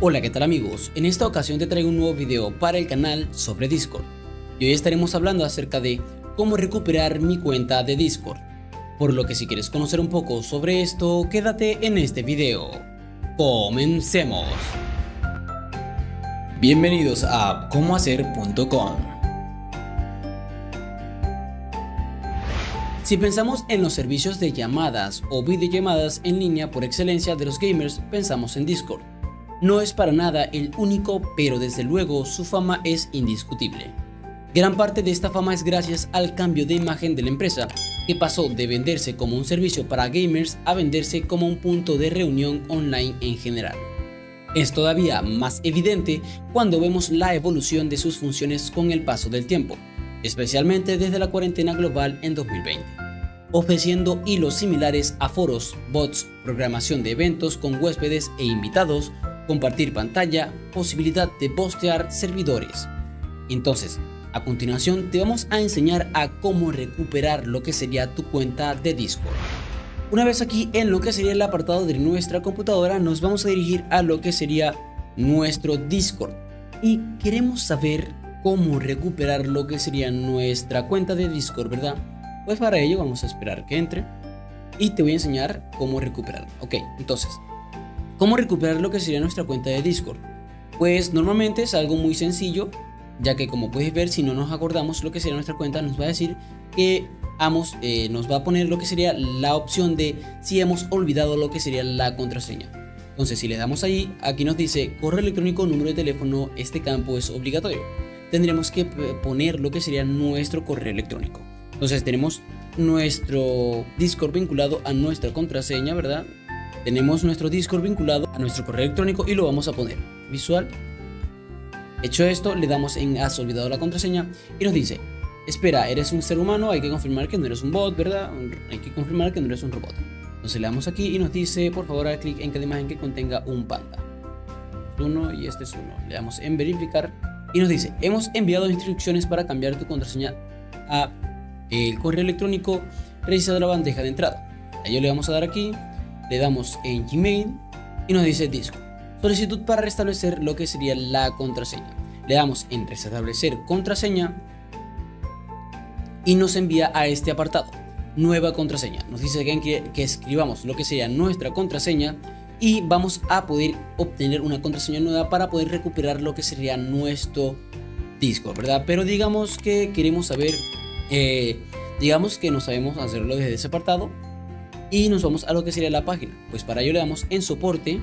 Hola qué tal amigos, en esta ocasión te traigo un nuevo video para el canal sobre Discord. Y hoy estaremos hablando acerca de cómo recuperar mi cuenta de Discord. Por lo que si quieres conocer un poco sobre esto quédate en este video. Comencemos Bienvenidos a comohacer.com Si pensamos en los servicios de llamadas o videollamadas en línea por excelencia de los gamers, pensamos en Discord no es para nada el único, pero desde luego su fama es indiscutible. Gran parte de esta fama es gracias al cambio de imagen de la empresa, que pasó de venderse como un servicio para gamers a venderse como un punto de reunión online en general. Es todavía más evidente cuando vemos la evolución de sus funciones con el paso del tiempo, especialmente desde la cuarentena global en 2020, ofreciendo hilos similares a foros, bots, programación de eventos con huéspedes e invitados, compartir pantalla, posibilidad de postear servidores. Entonces, a continuación te vamos a enseñar a cómo recuperar lo que sería tu cuenta de Discord. Una vez aquí en lo que sería el apartado de nuestra computadora nos vamos a dirigir a lo que sería nuestro Discord y queremos saber cómo recuperar lo que sería nuestra cuenta de Discord, ¿verdad? Pues para ello vamos a esperar que entre y te voy a enseñar cómo recuperarlo. Ok, entonces ¿Cómo recuperar lo que sería nuestra cuenta de Discord? Pues normalmente es algo muy sencillo, ya que como puedes ver, si no nos acordamos lo que sería nuestra cuenta, nos va a decir que eh, nos va a poner lo que sería la opción de si hemos olvidado lo que sería la contraseña. Entonces, si le damos ahí, aquí nos dice correo electrónico, número de teléfono, este campo es obligatorio. Tendremos que poner lo que sería nuestro correo electrónico. Entonces, tenemos nuestro Discord vinculado a nuestra contraseña, ¿verdad? Tenemos nuestro Discord vinculado a nuestro correo electrónico y lo vamos a poner visual. Hecho esto, le damos en has olvidado la contraseña y nos dice, espera, eres un ser humano, hay que confirmar que no eres un bot, ¿verdad? Hay que confirmar que no eres un robot. Entonces le damos aquí y nos dice, por favor, haga clic en cada imagen que contenga un panda. Uno y este es uno. Le damos en verificar y nos dice, hemos enviado instrucciones para cambiar tu contraseña a el correo electrónico registrado la bandeja de entrada. A ello le vamos a dar aquí le damos en Gmail y nos dice disco. Solicitud para restablecer lo que sería la contraseña. Le damos en restablecer contraseña y nos envía a este apartado. Nueva contraseña. Nos dice que, escribamos lo que sería nuestra contraseña y vamos a poder obtener una contraseña nueva para poder recuperar lo que sería nuestro disco, ¿verdad? Pero digamos que queremos saber, eh, digamos que no sabemos hacerlo desde ese apartado, y nos vamos a lo que sería la página. Pues para ello le damos en soporte,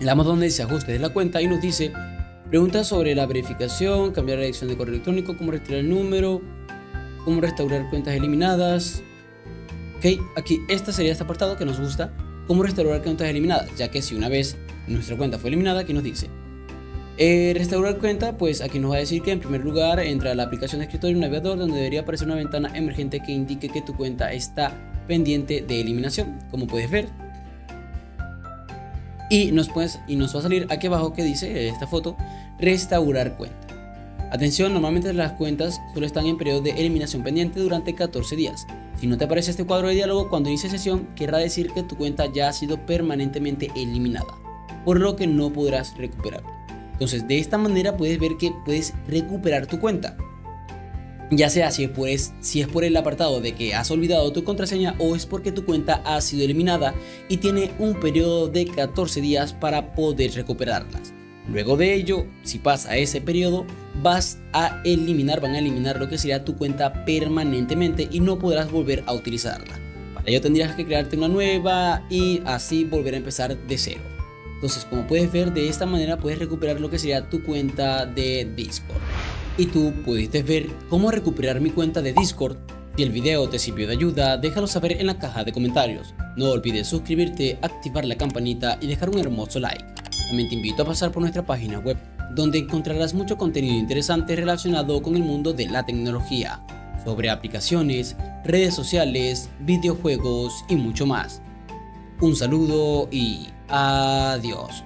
le damos donde dice ajuste de la cuenta y nos dice preguntas sobre la verificación, cambiar la dirección de correo electrónico, cómo retirar el número, cómo restaurar cuentas eliminadas. Ok, aquí este sería este apartado que nos gusta, cómo restaurar cuentas eliminadas, ya que si una vez nuestra cuenta fue eliminada, aquí nos dice eh, restaurar cuenta, pues aquí nos va a decir que en primer lugar entra a la aplicación de escritorio navegador donde debería aparecer una ventana emergente que indique que tu cuenta está pendiente de eliminación, como puedes ver. Y nos, puedes, y nos va a salir aquí abajo que dice esta foto, restaurar cuenta. Atención, normalmente las cuentas solo están en periodo de eliminación pendiente durante 14 días. Si no te aparece este cuadro de diálogo cuando inicie sesión, querrá decir que tu cuenta ya ha sido permanentemente eliminada, por lo que no podrás recuperarla. Entonces, de esta manera puedes ver que puedes recuperar tu cuenta ya sea si es, por el apartado de que has olvidado tu contraseña o es porque tu cuenta ha sido eliminada y tiene un periodo de 14 días para poder recuperarlas. Luego de ello, si pasa ese periodo, vas a eliminar, van a eliminar lo que sería tu cuenta permanentemente y no podrás volver a utilizarla. Para ello tendrías que crearte una nueva y así volver a empezar de cero. Entonces, como puedes ver, de esta manera puedes recuperar lo que sería tu cuenta de Discord y tú pudiste ver cómo recuperar mi cuenta de Discord. Si el video te sirvió de ayuda, déjalo saber en la caja de comentarios. No olvides suscribirte, activar la campanita y dejar un hermoso like. También te invito a pasar por nuestra página web, donde encontrarás mucho contenido interesante relacionado con el mundo de la tecnología, sobre aplicaciones, redes sociales, videojuegos y mucho más. Un saludo y adiós.